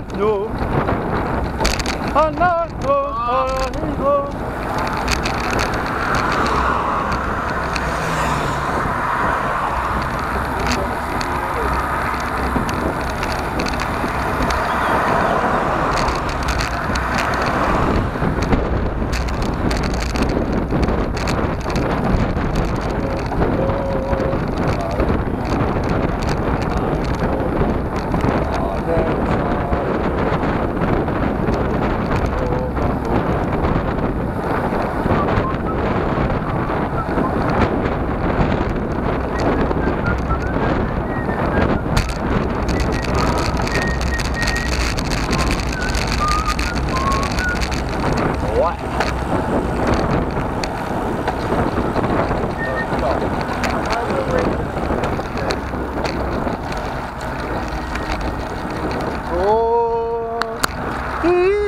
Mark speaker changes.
Speaker 1: no, no, no, no. 오, 이